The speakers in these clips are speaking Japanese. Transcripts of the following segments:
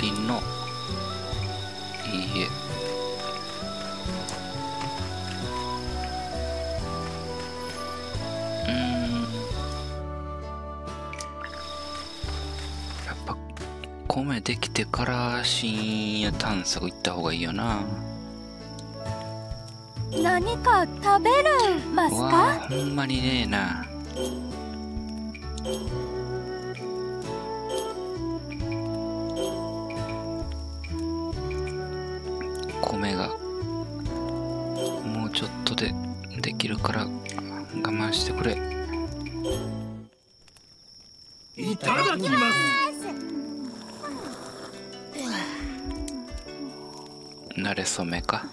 りのいいえ。うーん。やっぱ米できてから深夜探索行った方がいいよな。何か食べるますわかあほんまにねえな細めか。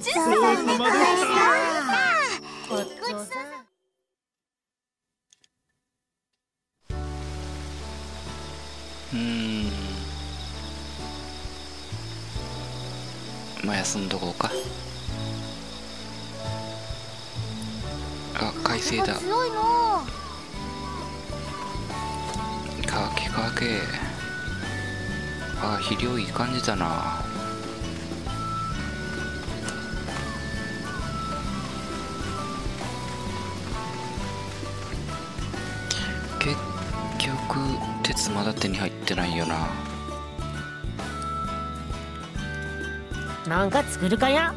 ちそうさまでした。なんか作るかや？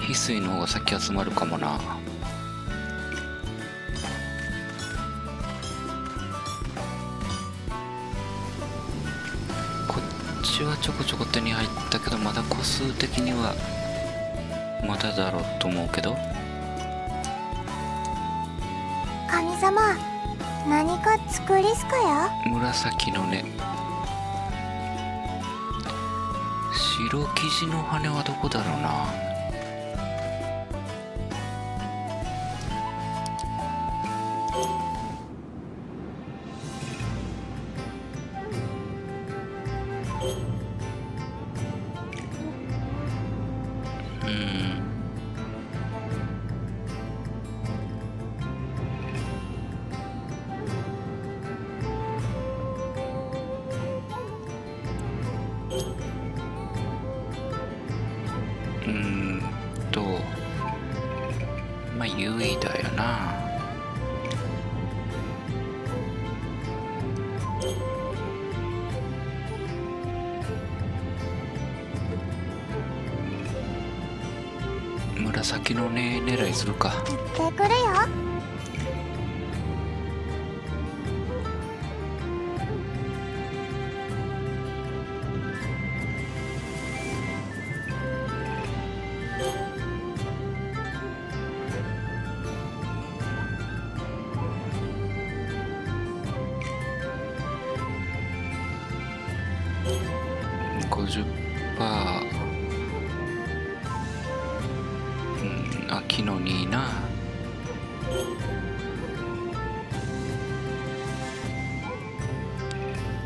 翡翠の方が先集まるかもな。こっちはちょこちょこ手に入ったけどまだ個数的にはまだだろうと思うけど。神様何か作りすかや？紫のね白生地の羽はどこだろうな。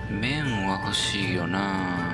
麺は欲しいよな。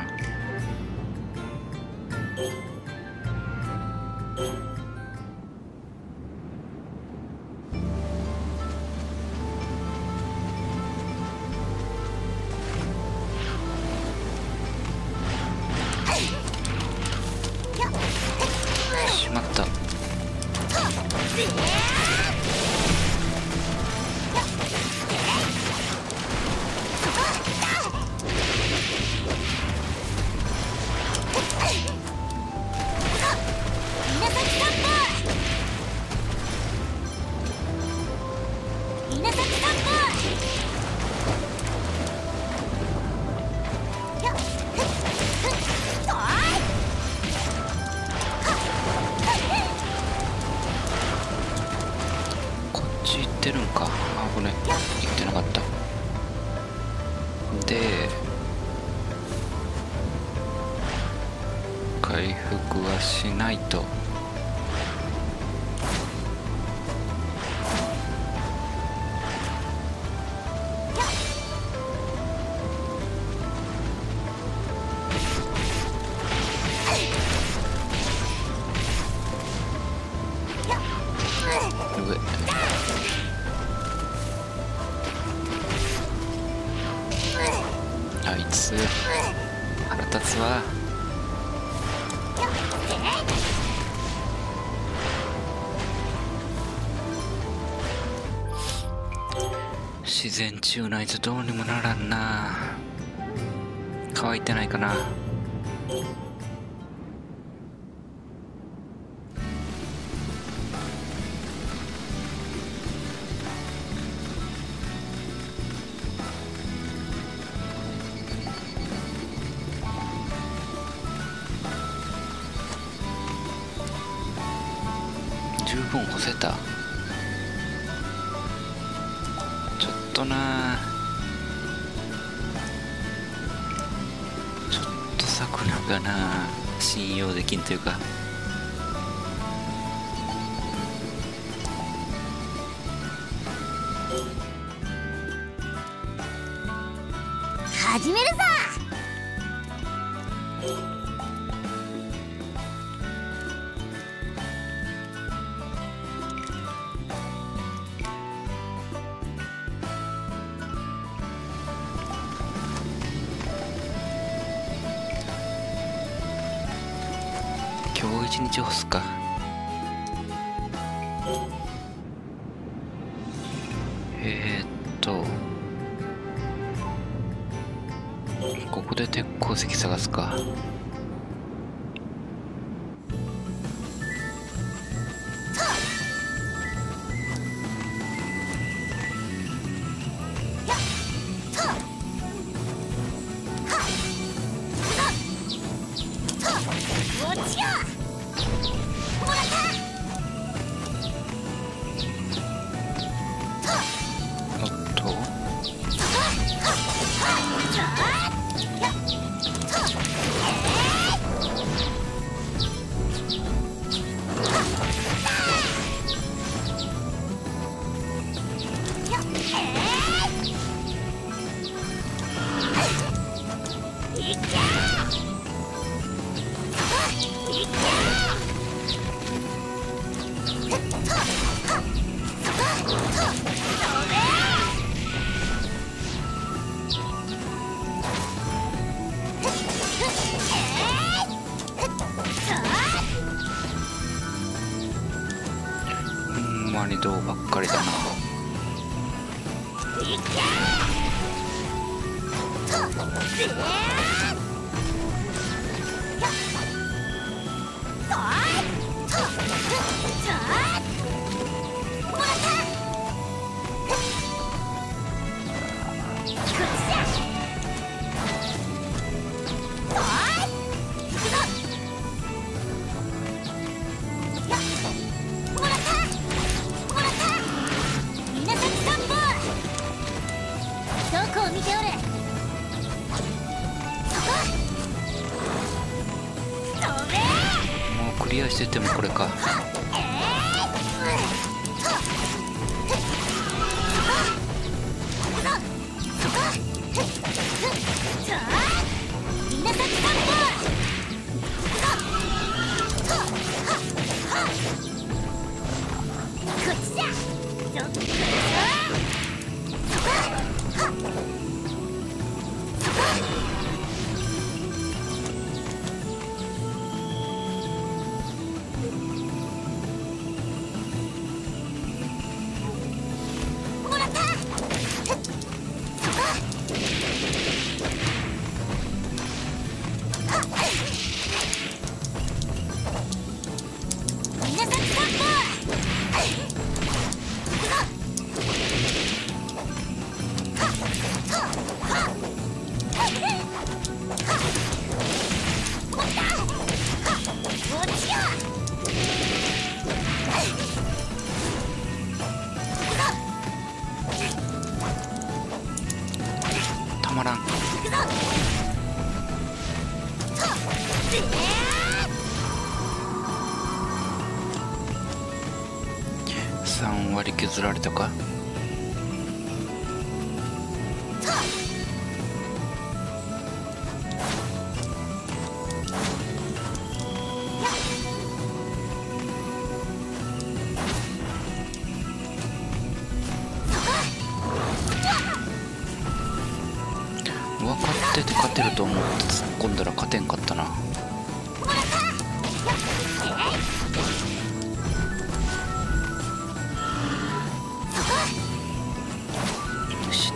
自然中ないとどうにもならんな。乾いてないかな。っていうかこっちよ。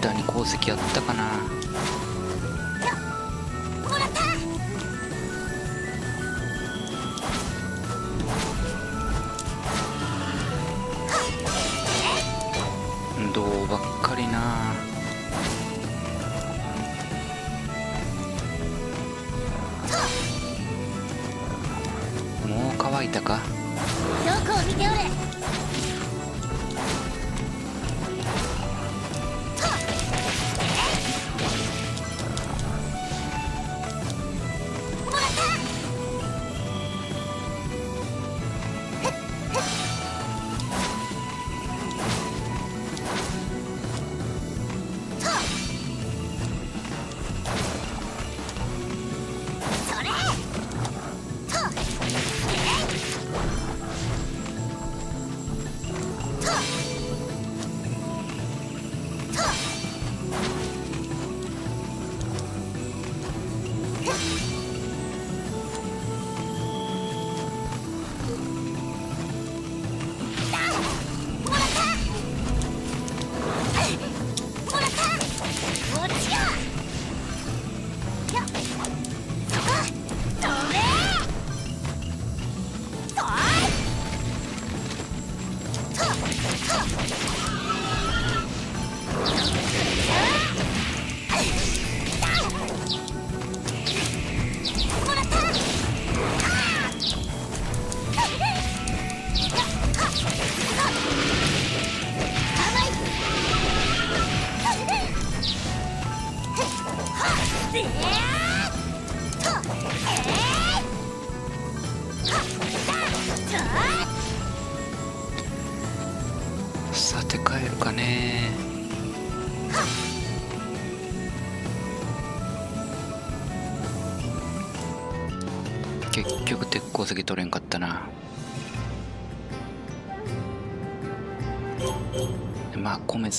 下に鉱石あったかな。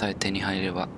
さえ手に入れば。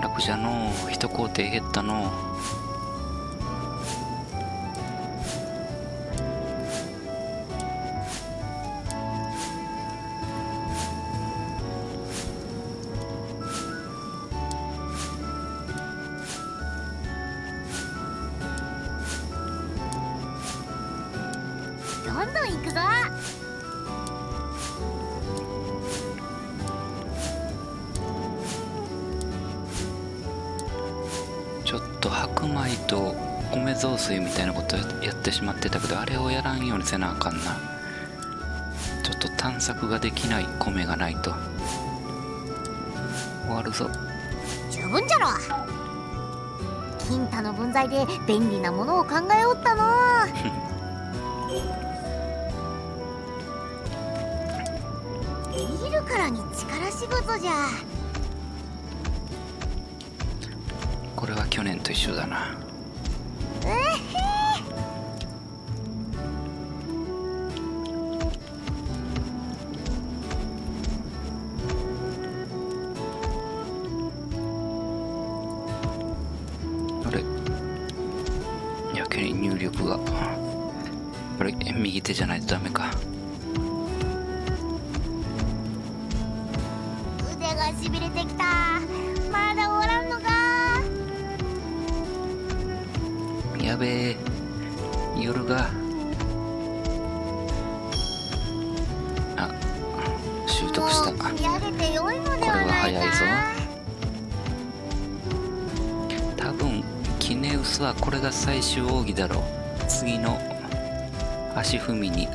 楽じゃのう一工程減ったの。うしまってたけどあれをやらんようにせなあかんな。ちょっと探索ができない米がないと。終わるぞ。十分じゃろ。金太の分際で便利なものを考えおったの見るからに力仕事じゃ。これは去年と一緒だなやべえ。夜が。あ習得した。これは早いぞ。多分キネウスはこれが最終奥義だろう。次の足踏みに。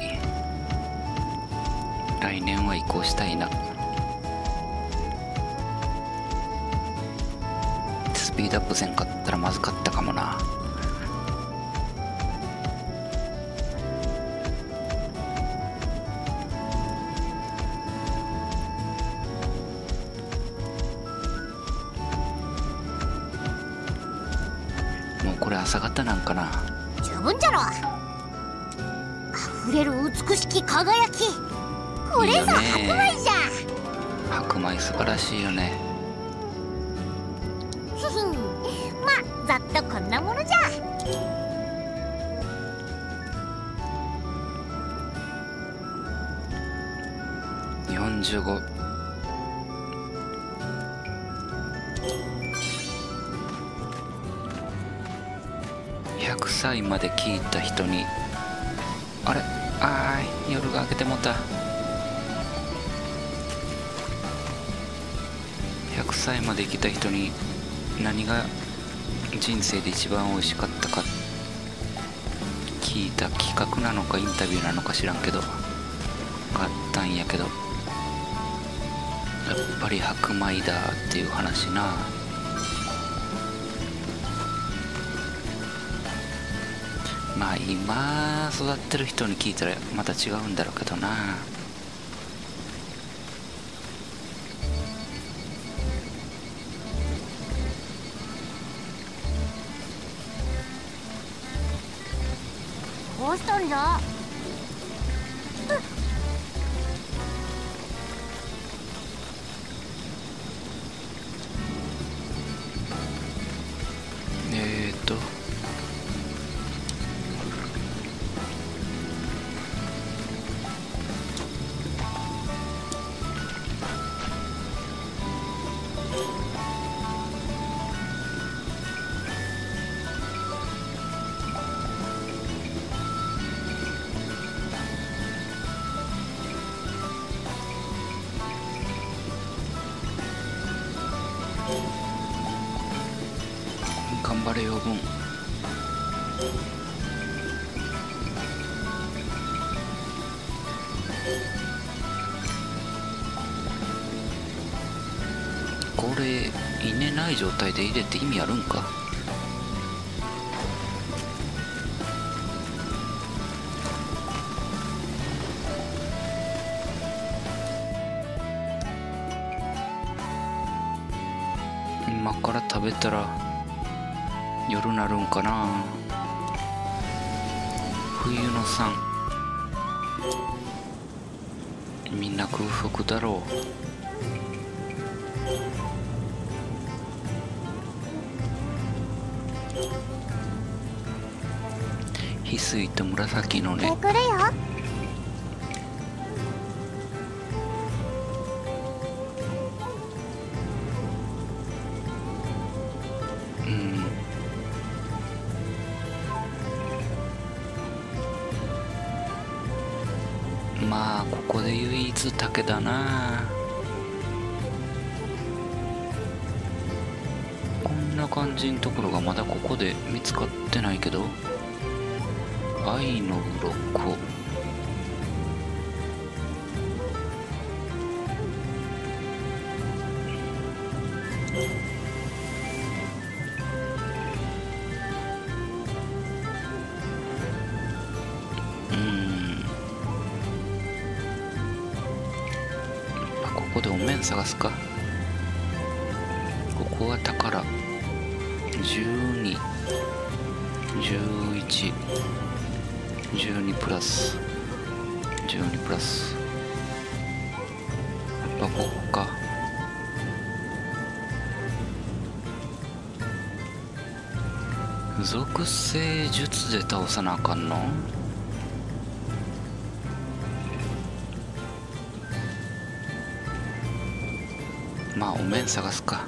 来年は移行したいな。スピードアップせんかったらまずかったかもな。もうこれ朝方なんかな。十分じゃろ。溢れる美しき輝き。これぞ白米じゃ。白米素晴らしいよね。まあざっとこんなものじゃ。45まで聞いた人にあれ？あー夜が明けてもうた。100歳まで生きた人に何が人生で一番美味しかったか聞いた企画なのかインタビューなのか知らんけどがあったんやけどやっぱり白米だっていう話な。まあ今育ってる人に聞いたらまた違うんだろうけどな。どうしたんだかな。冬の山みんな空腹だろう。翡翠と紫のね。じのところがまだここで見つかってないけど愛の鱗。うん。ここでお面探すか。12プラス12プラスやっぱここか。属性術で倒さなあかんの？まあお面探すか。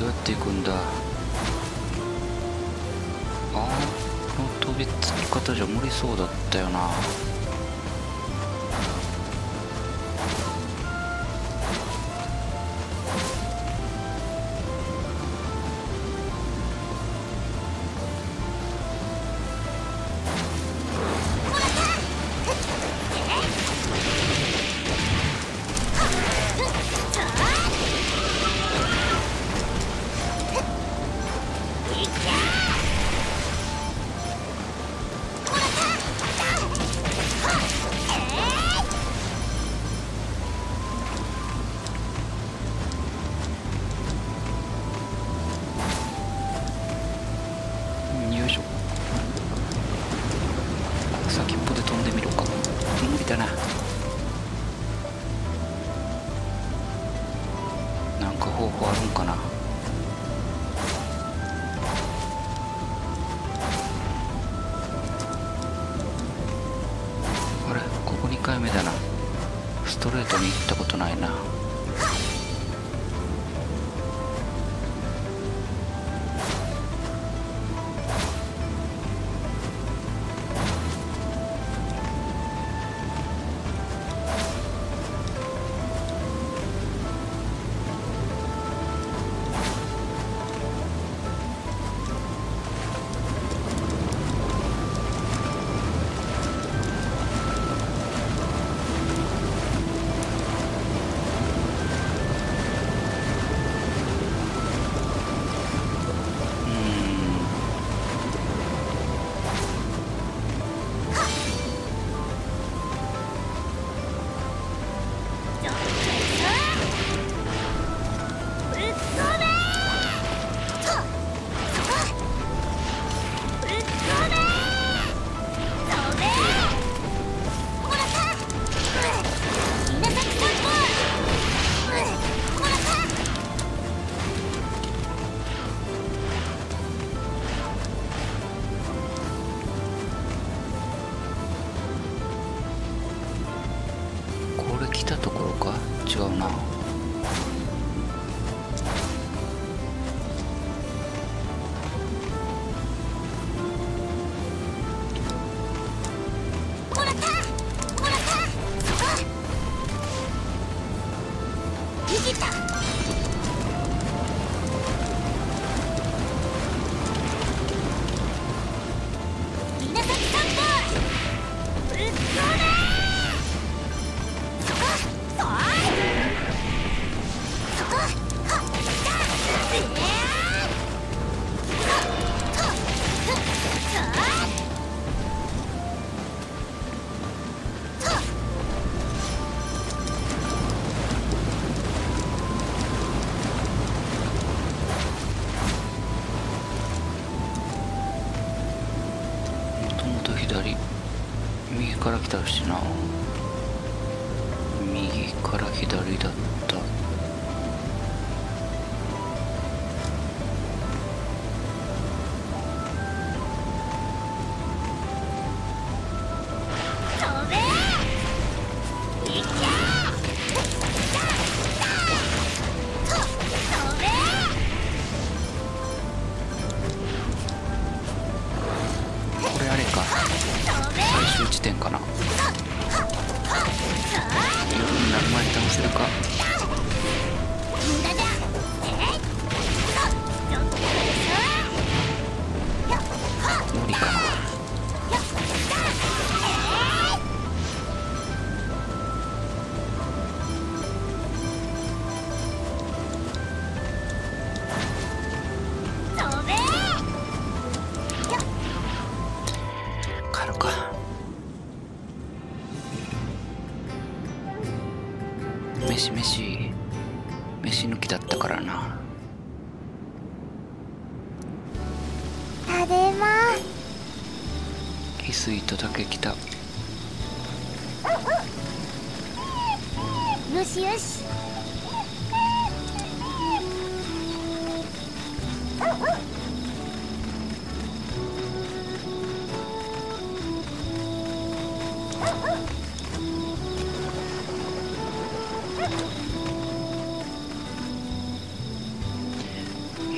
どうやって行くんだ？ああこの飛びつき方じゃ無理そうだったよな。ストレートに行ったことないな。ルクローナ翡翠とだけ来た。よしよし。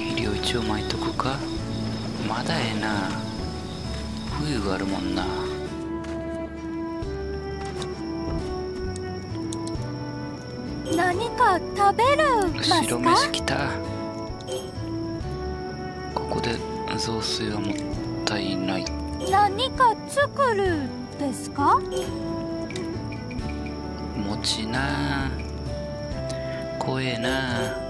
肥料一応巻いとくか？まだええな冬があるもんな。何か食べる？白か飯来た。ここで雑炊はもったいない。何か作るですか？餅な怖えな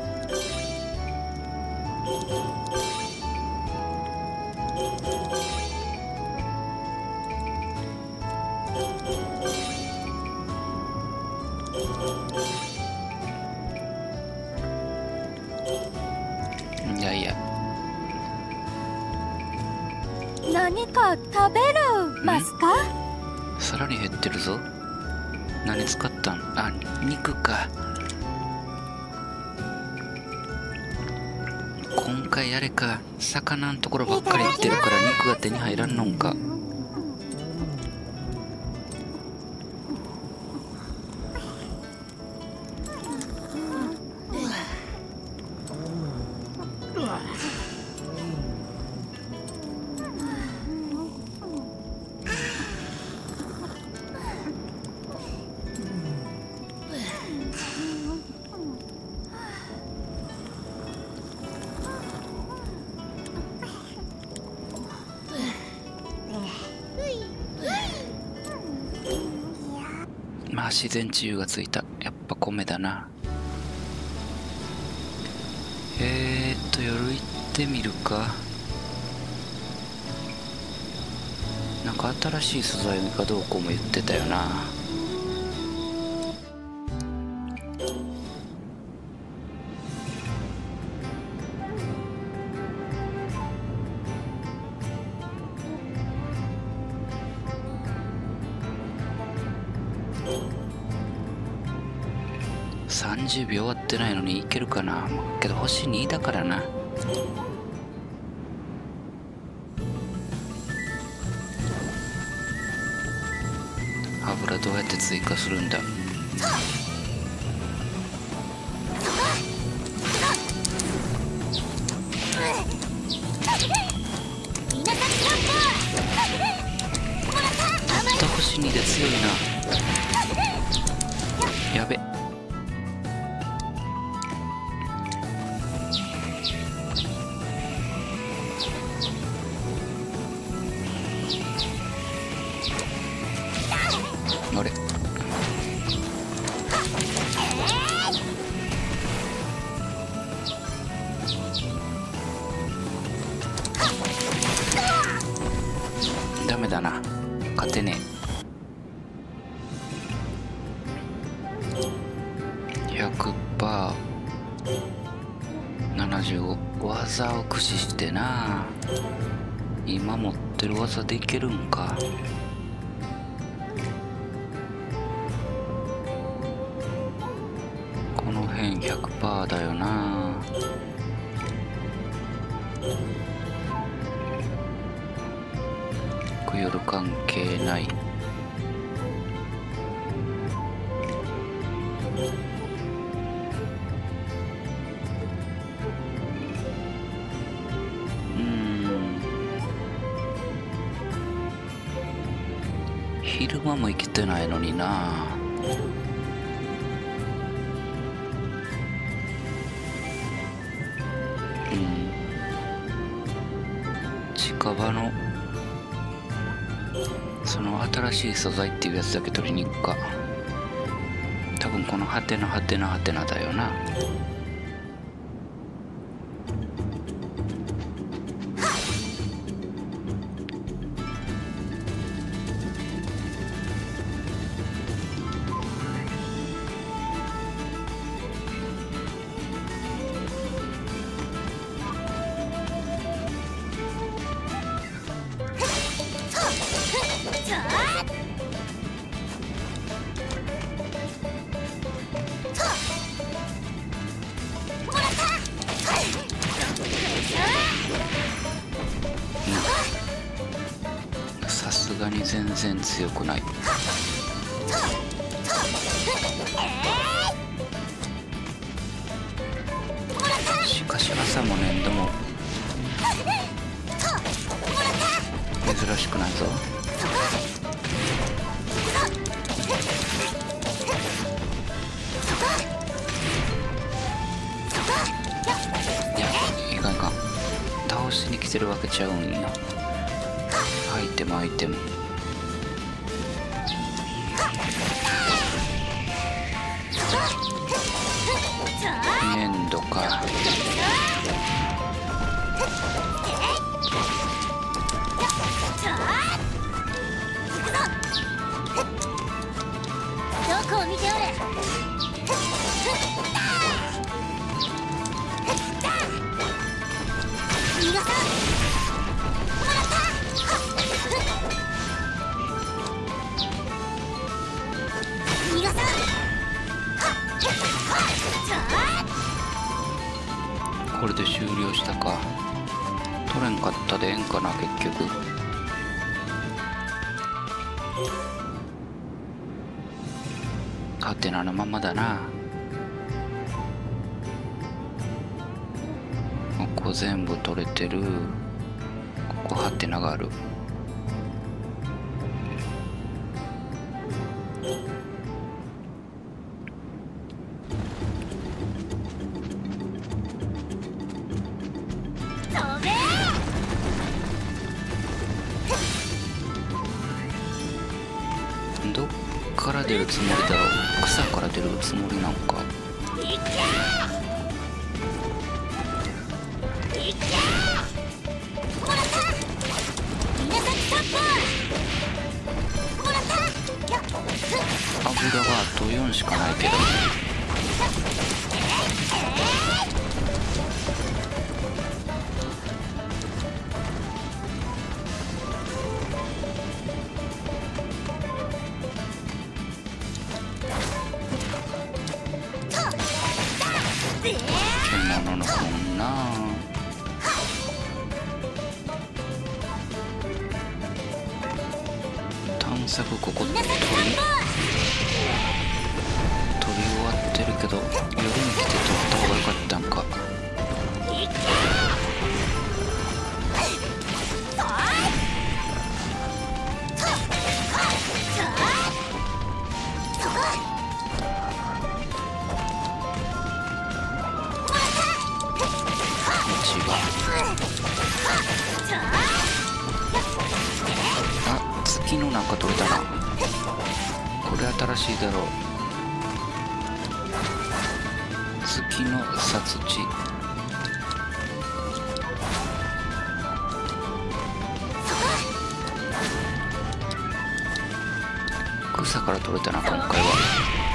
魚のところばっかり行ってるから肉が手に入らんのんか。自然治癒がついた。やっぱ米だな。えーっと夜行ってみるか。なんか新しい素材かどうこうも言ってたよな。30秒終わってないのにいけるかな？けど星2だからな。油どうやって追加するんだ？乗れ今も生きてないのにな。うん。近場のその新しい素材っていうやつだけ取りに行くか。多分このハテナハテナハテナだよな。くないこ全部取れてる。ここハテナがある。これ新しいだろう月の殺地草から取れたな今回は。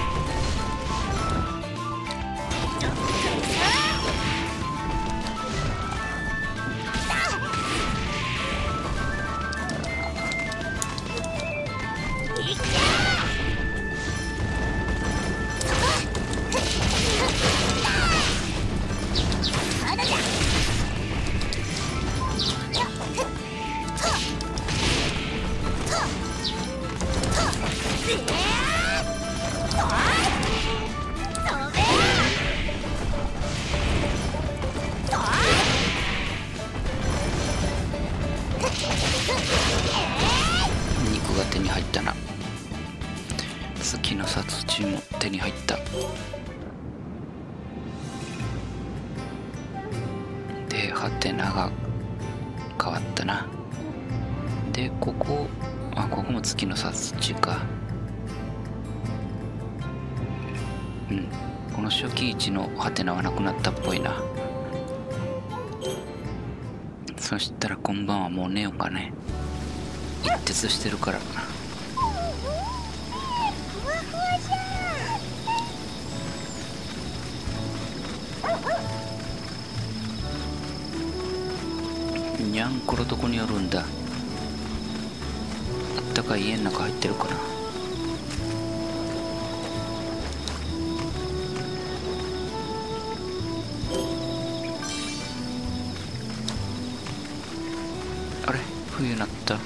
にゃんころどこにあるんだ。あったかい家の中入ってるかなあれ？冬なった。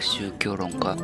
宗教論家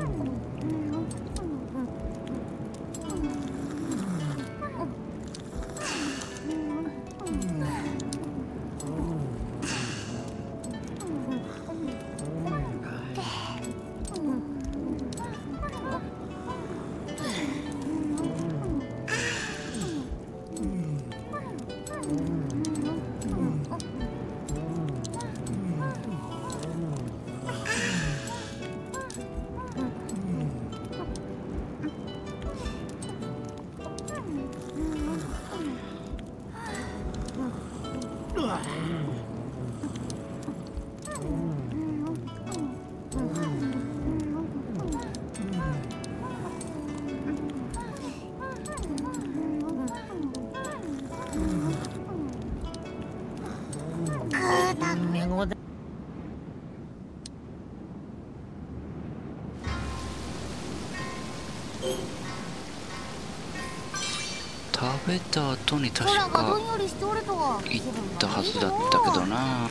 確かんよりしておるとは。行ったはずだったけどな。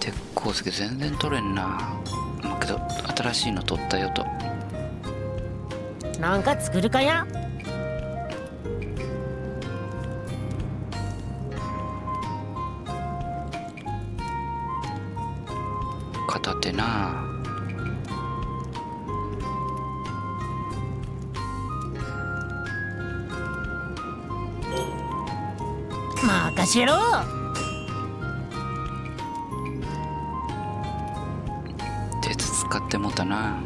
鉄鉱石全然取れんな。けど新しいの取ったよと。なんか作るかや？任せろ。鉄使ってもたな。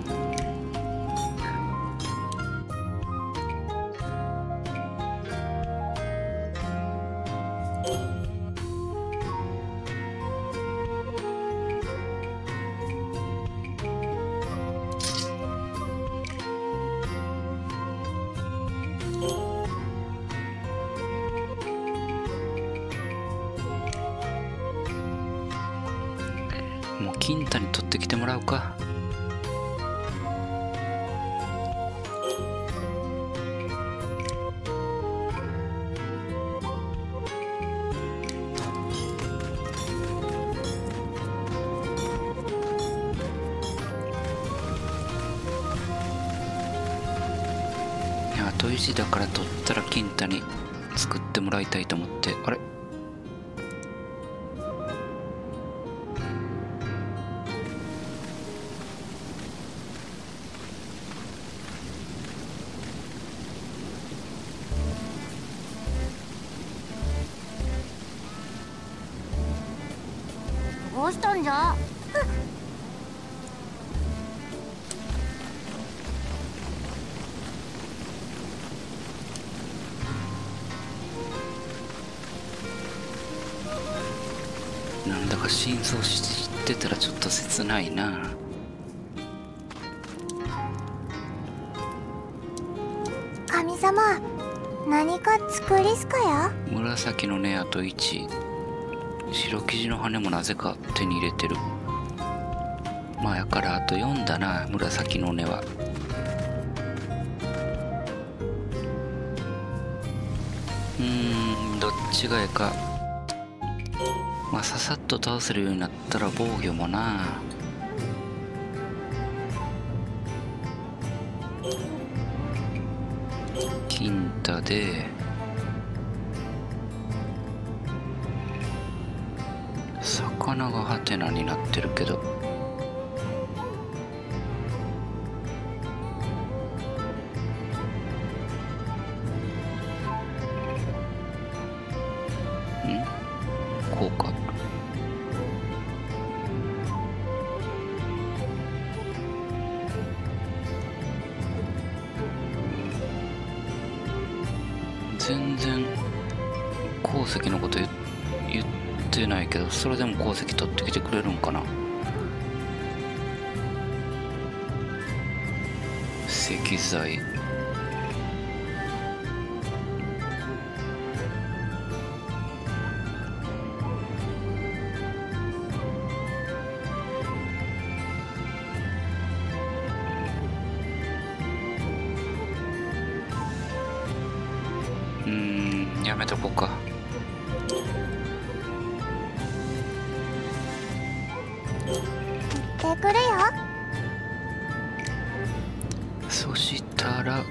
なんだか真相知ってたらちょっと切ないな。神様何か作りすかや？紫の根あと1白生地の羽もなぜか手に入れてる。まあやからあと4だな紫の根は。うーんどっちがええか。まささっと倒せるようになったら防御もな。金太で。うんやめとこうか。行ってくるよ。そしたら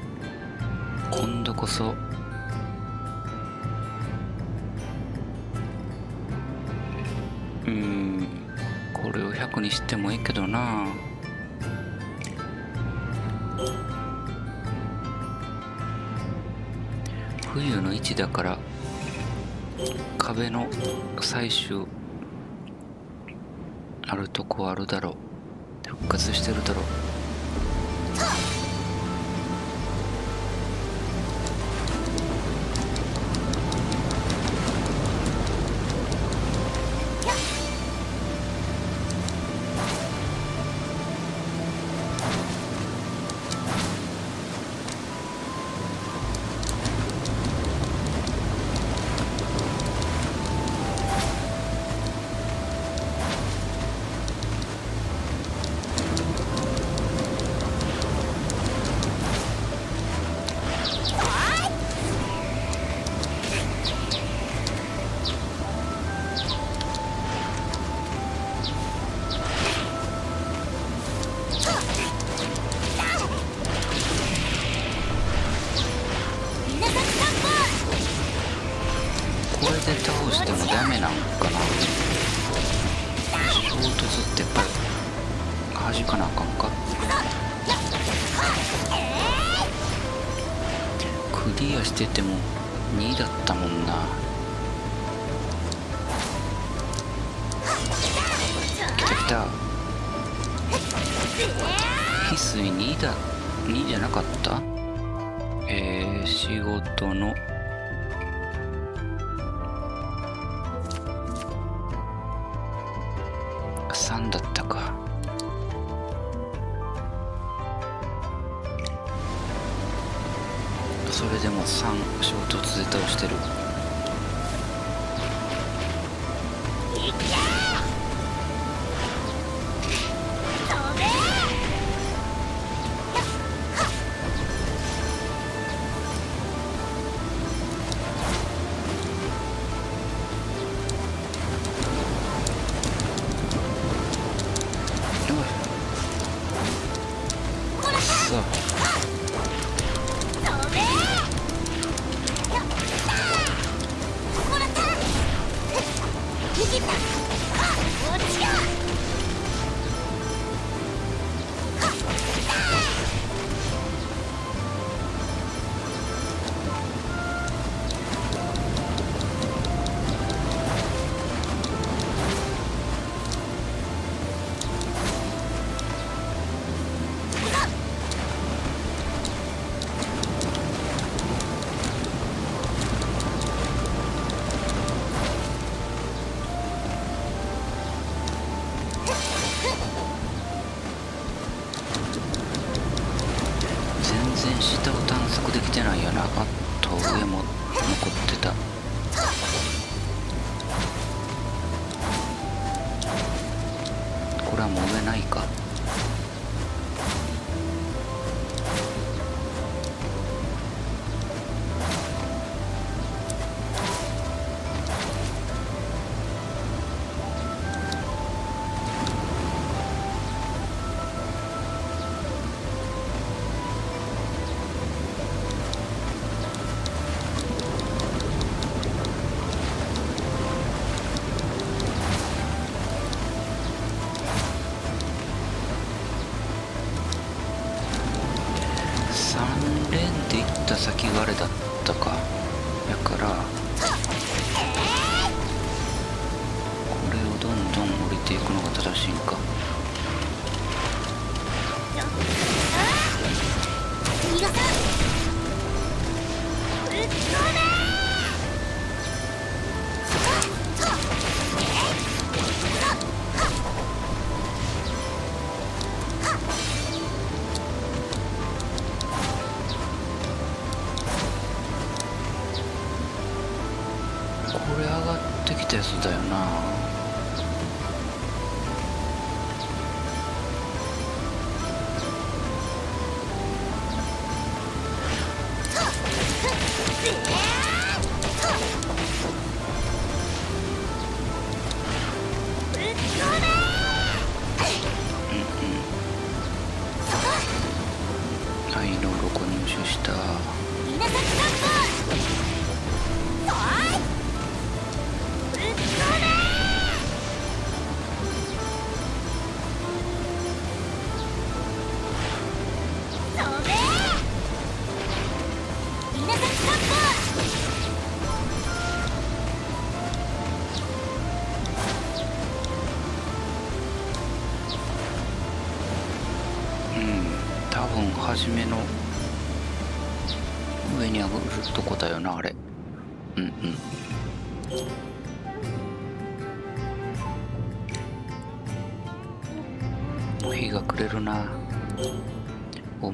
今度こそ。うんこれを100にしてもいいけどな。あ1だから壁の採取あるとこあるだろう。復活してるだろう。してても2だったもんな。きたきた。翡翠2だ2じゃなかった？えー、仕事の下を探索できてないよな。あと上も残って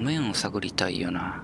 面を探りたいよな。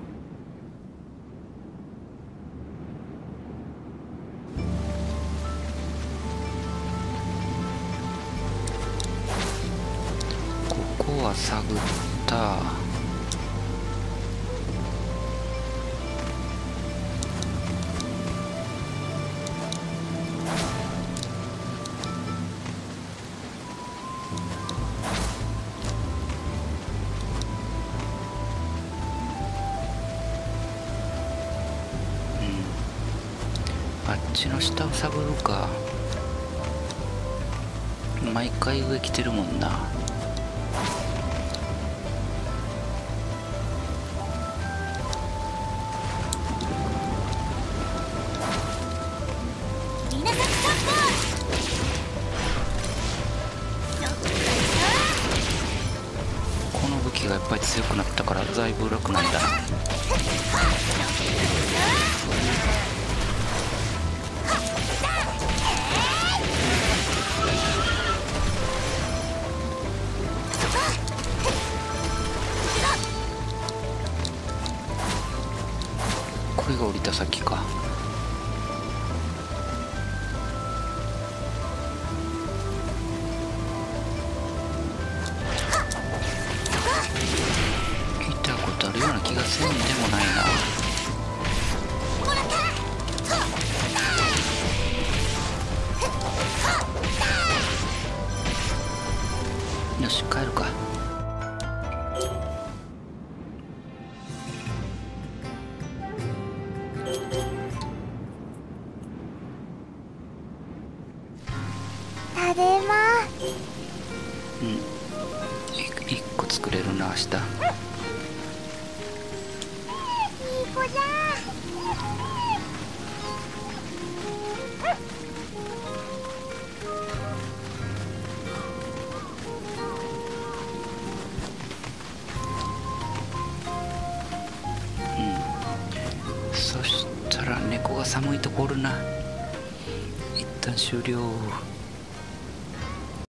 強くなったからだいぶ楽なんだ。な